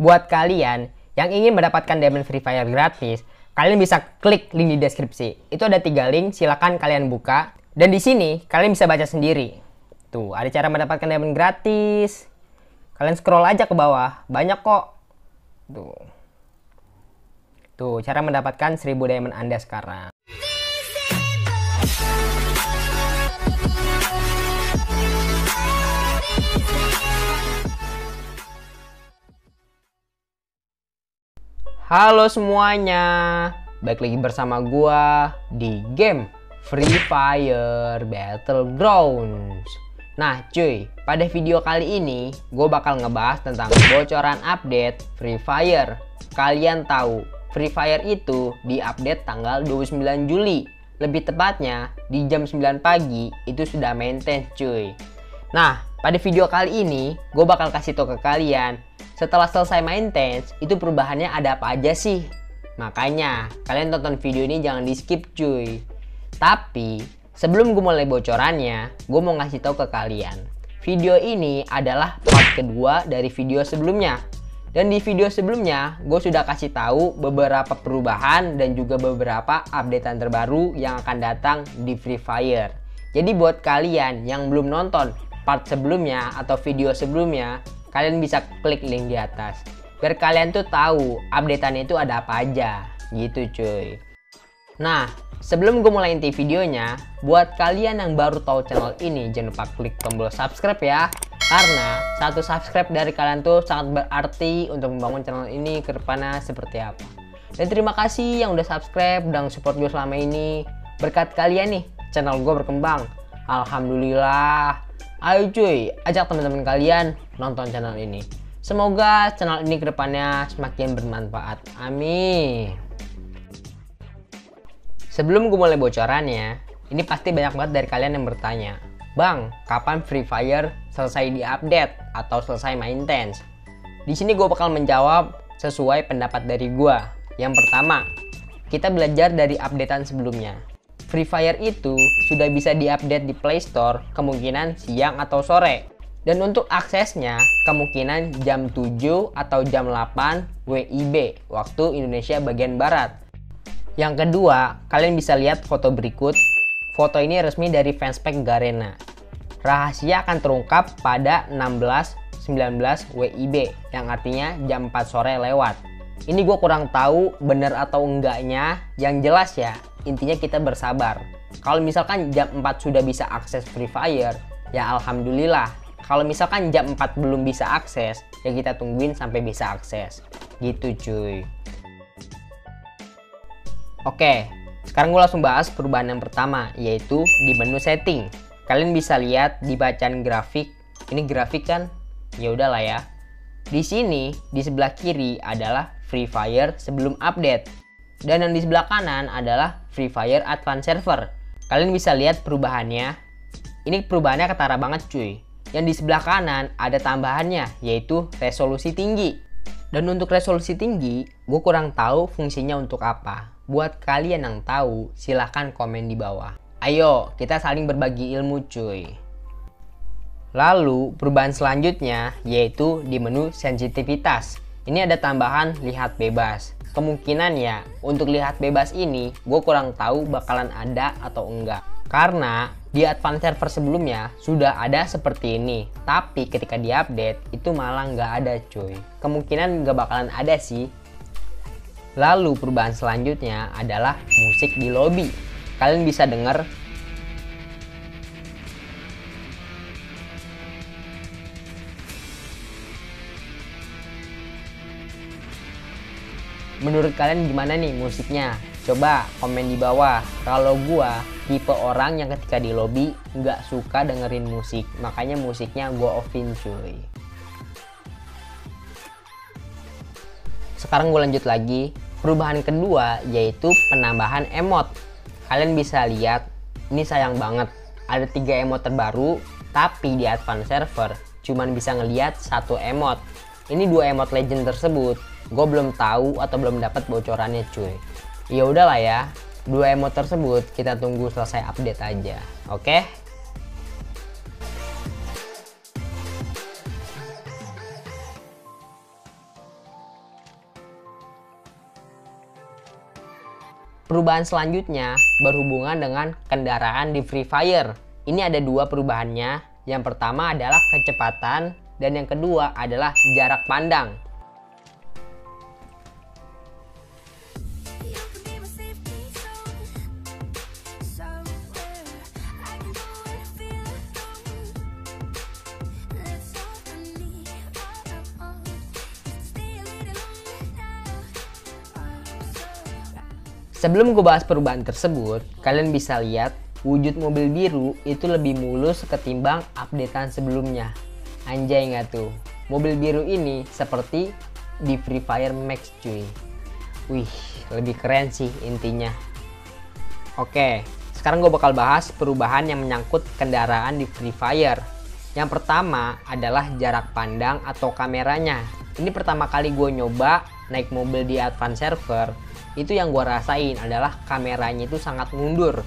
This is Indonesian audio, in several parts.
Buat kalian yang ingin mendapatkan Diamond Free Fire gratis, kalian bisa klik link di deskripsi. Itu ada tiga link, silakan kalian buka. Dan di sini kalian bisa baca sendiri. Tuh, ada cara mendapatkan diamond gratis. Kalian scroll aja ke bawah, banyak kok. Tuh. Tuh, cara mendapatkan 1000 diamond Anda sekarang. Halo semuanya, balik lagi bersama gua di game Free Fire Battlegrounds. Nah cuy, pada video kali ini gue bakal ngebahas tentang bocoran update Free Fire. Kalian tahu, Free Fire itu diupdate tanggal 29 Juli. Lebih tepatnya, di jam 9 pagi itu sudah maintain cuy. Nah, pada video kali ini, gue bakal kasih tau ke kalian setelah selesai main tense, itu perubahannya ada apa aja sih? Makanya, kalian tonton video ini jangan di skip cuy. Tapi, sebelum gue mulai bocorannya, gue mau ngasih tahu ke kalian. Video ini adalah part kedua dari video sebelumnya. Dan di video sebelumnya, gue sudah kasih tahu beberapa perubahan dan juga beberapa updatean terbaru yang akan datang di Free Fire. Jadi buat kalian yang belum nonton part sebelumnya atau video sebelumnya, kalian bisa klik link di atas. Biar kalian tuh tahu updateannya itu ada apa aja. Gitu cuy. Nah sebelum gue mulai inti videonya buat kalian yang baru tahu channel ini jangan lupa klik tombol subscribe ya. Karena satu subscribe dari kalian tuh sangat berarti untuk membangun channel ini ke depannya seperti apa. Dan terima kasih yang udah subscribe dan support gue selama ini. Berkat kalian nih channel gue berkembang. Alhamdulillah Ayo cuy, ajak teman-teman kalian nonton channel ini. Semoga channel ini ke depannya semakin bermanfaat. Amin. Sebelum gue mulai bocorannya, ini pasti banyak banget dari kalian yang bertanya, Bang, kapan Free Fire selesai di-update atau selesai maintenance? Di sini gue bakal menjawab sesuai pendapat dari gue. Yang pertama, kita belajar dari updatean sebelumnya. Free Fire itu sudah bisa diupdate di Play Store kemungkinan siang atau sore. Dan untuk aksesnya kemungkinan jam 7 atau jam 8 WIB waktu Indonesia bagian barat. Yang kedua, kalian bisa lihat foto berikut. Foto ini resmi dari fanspage Garena. Rahasia akan terungkap pada 16-19 WIB yang artinya jam 4 sore lewat. Ini gue kurang tahu bener atau enggaknya. Yang jelas ya, intinya kita bersabar. Kalau misalkan jam 4 sudah bisa akses Free Fire, ya alhamdulillah. Kalau misalkan jam 4 belum bisa akses, ya kita tungguin sampai bisa akses. Gitu cuy. Oke, sekarang gue langsung bahas perubahan yang pertama, yaitu di menu setting. Kalian bisa lihat di bacaan grafik. Ini grafik kan? Ya udahlah ya. Di sini, di sebelah kiri adalah Free Fire sebelum update. Dan yang di sebelah kanan adalah Free Fire Advanced Server. Kalian bisa lihat perubahannya. Ini perubahannya ketara banget cuy. Yang di sebelah kanan ada tambahannya yaitu resolusi tinggi. Dan untuk resolusi tinggi, gue kurang tahu fungsinya untuk apa. Buat kalian yang tahu, silahkan komen di bawah. Ayo, kita saling berbagi ilmu cuy. Lalu, perubahan selanjutnya yaitu di menu sensitivitas. Ini ada tambahan lihat bebas. Kemungkinan ya untuk lihat bebas ini gue kurang tahu bakalan ada atau enggak. Karena di advance server sebelumnya sudah ada seperti ini. Tapi ketika diupdate itu malah nggak ada cuy. Kemungkinan nggak bakalan ada sih. Lalu perubahan selanjutnya adalah musik di lobby. Kalian bisa dengar Menurut kalian gimana nih musiknya? Coba komen di bawah. Kalau gua tipe orang yang ketika di lobby nggak suka dengerin musik, makanya musiknya gua offin cuy. Sekarang gue lanjut lagi. Perubahan kedua yaitu penambahan emot. Kalian bisa lihat, ini sayang banget. Ada tiga emot terbaru, tapi di advance server cuman bisa ngelihat satu emot. Ini dua emot legend tersebut gue belum tahu atau belum dapat bocorannya cuy ya udahlah ya dua emote tersebut kita tunggu selesai update aja oke okay? Perubahan selanjutnya berhubungan dengan kendaraan di Free Fire. Ini ada dua perubahannya. Yang pertama adalah kecepatan dan yang kedua adalah jarak pandang. Sebelum gue bahas perubahan tersebut, kalian bisa lihat wujud mobil biru itu lebih mulus ketimbang updatean sebelumnya. Anjay nggak tuh? Mobil biru ini seperti di Free Fire Max cuy. Wih, lebih keren sih intinya. Oke, sekarang gue bakal bahas perubahan yang menyangkut kendaraan di Free Fire. Yang pertama adalah jarak pandang atau kameranya. Ini pertama kali gue nyoba naik mobil di advance server itu yang gue rasain adalah kameranya itu sangat mundur.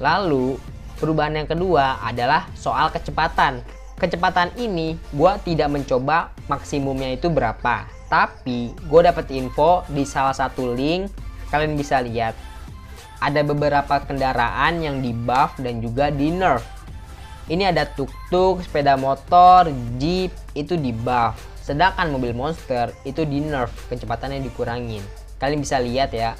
Lalu perubahan yang kedua adalah soal kecepatan. Kecepatan ini gue tidak mencoba maksimumnya itu berapa. Tapi gue dapat info di salah satu link kalian bisa lihat. Ada beberapa kendaraan yang di buff dan juga di nerf. Ini ada tuk-tuk, sepeda motor, jeep itu di buff. Sedangkan mobil monster itu di nerf, kecepatannya dikurangin. Kalian bisa lihat ya.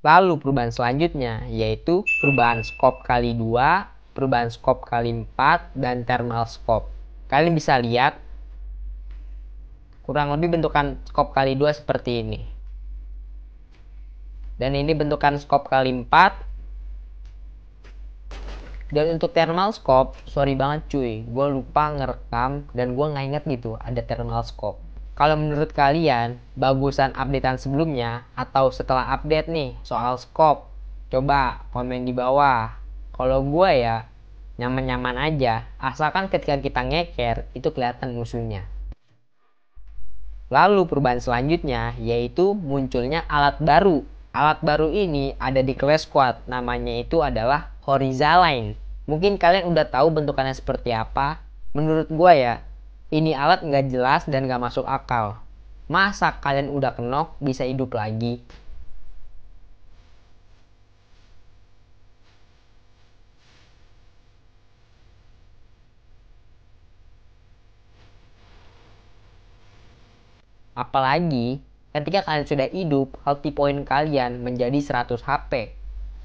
Lalu perubahan selanjutnya yaitu perubahan scope kali 2, perubahan scope kali 4, dan thermal scope. Kalian bisa lihat kurang lebih bentukan scope kali 2 seperti ini. Dan ini bentukan scope kali 4. Dan untuk thermal scope, sorry banget cuy, gue lupa ngerekam dan gue nggak inget gitu ada thermal scope. Kalau menurut kalian, bagusan updatean sebelumnya atau setelah update nih soal scope? Coba komen di bawah. Kalau gue ya, nyaman-nyaman aja. Asalkan ketika kita ngeker, itu kelihatan musuhnya. Lalu perubahan selanjutnya yaitu munculnya alat baru. Alat baru ini ada di Clash Squad, namanya itu adalah Horizon Mungkin kalian udah tahu bentukannya seperti apa. Menurut gue ya, ini alat nggak jelas dan nggak masuk akal. Masa kalian udah kenok bisa hidup lagi? Apalagi ketika kalian sudah hidup, healthy point kalian menjadi 100 HP.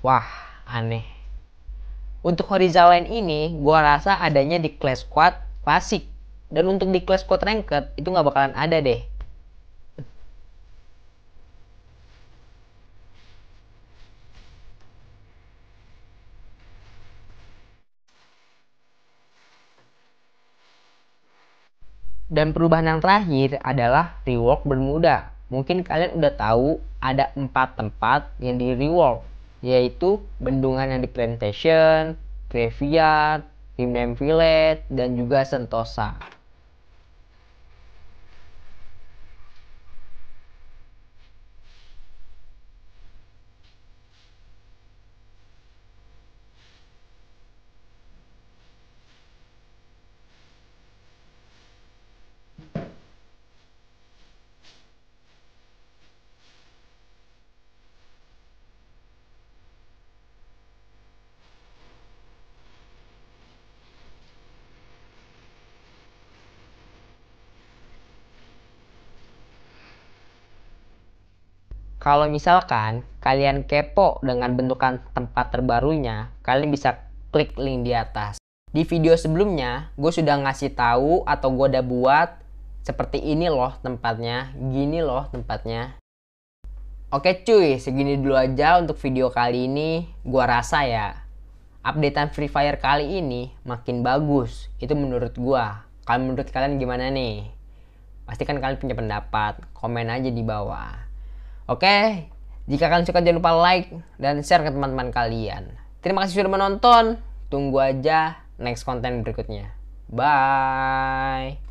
Wah, aneh. Untuk Horizon ini, gua rasa adanya di Clash Squad Classic dan untuk di class code ranked itu nggak bakalan ada deh Dan perubahan yang terakhir adalah rework bermuda. Mungkin kalian udah tahu ada empat tempat yang di rework, yaitu bendungan yang di plantation, graveyard, Rimdam Village, dan juga Sentosa. Kalau misalkan kalian kepo dengan bentukan tempat terbarunya, kalian bisa klik link di atas. Di video sebelumnya, gue sudah ngasih tahu atau gue udah buat seperti ini loh tempatnya, gini loh tempatnya. Oke cuy, segini dulu aja untuk video kali ini. Gue rasa ya, updatean Free Fire kali ini makin bagus. Itu menurut gue. Kalau menurut kalian gimana nih? Pastikan kalian punya pendapat, komen aja di bawah. Oke, jika kalian suka jangan lupa like dan share ke teman-teman kalian. Terima kasih sudah menonton. Tunggu aja next konten berikutnya. Bye.